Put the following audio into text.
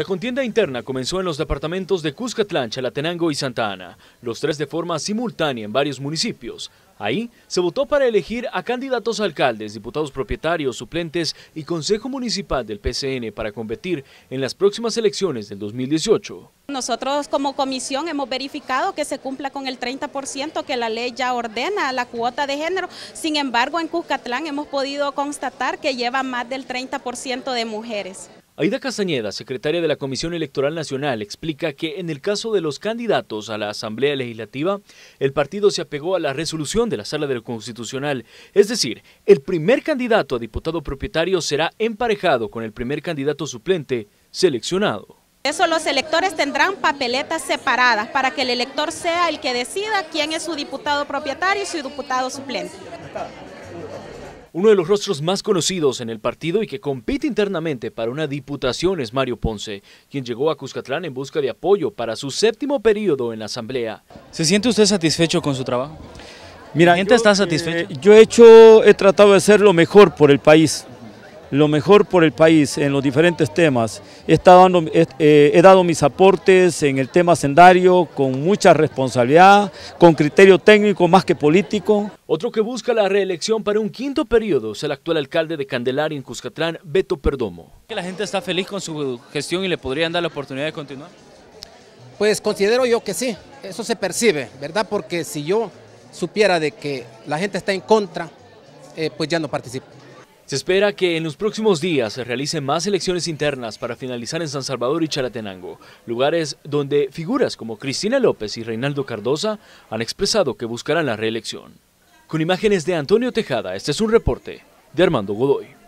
La contienda interna comenzó en los departamentos de Cuscatlán, Chalatenango y Santa Ana, los tres de forma simultánea en varios municipios. Ahí se votó para elegir a candidatos a alcaldes, diputados propietarios, suplentes y consejo municipal del PCN para competir en las próximas elecciones del 2018. Nosotros como comisión hemos verificado que se cumpla con el 30% que la ley ya ordena la cuota de género. Sin embargo, en Cuscatlán hemos podido constatar que lleva más del 30% de mujeres. Aida Castañeda, secretaria de la Comisión Electoral Nacional, explica que en el caso de los candidatos a la Asamblea Legislativa, el partido se apegó a la resolución de la Sala del Constitucional, es decir, el primer candidato a diputado propietario será emparejado con el primer candidato suplente seleccionado. Eso los electores tendrán papeletas separadas para que el elector sea el que decida quién es su diputado propietario y su diputado suplente. Uno de los rostros más conocidos en el partido y que compite internamente para una diputación es Mario Ponce, quien llegó a Cuscatlán en busca de apoyo para su séptimo periodo en la Asamblea. ¿Se siente usted satisfecho con su trabajo? Mira, gente está satisfecho? Eh, yo he hecho, he tratado de hacer lo mejor por el país lo mejor por el país en los diferentes temas. He, dando, eh, he, dado mis aportes en el tema sendario con mucha responsabilidad, con criterio técnico más que político. Otro que busca la reelección para un quinto periodo es el actual alcalde de Candelaria en Cuscatlán, Beto Perdomo. ¿La gente está feliz con su gestión y le podrían dar la oportunidad de continuar? Pues considero yo que sí, eso se percibe, ¿verdad? Porque si yo supiera de que la gente está en contra, eh, pues ya no participo. Se espera que en los próximos días se realicen más elecciones internas para finalizar en San Salvador y Chalatenango, lugares donde figuras como Cristina López y Reinaldo Cardosa han expresado que buscarán la reelección. Con imágenes de Antonio Tejada, este es un reporte de Armando Godoy.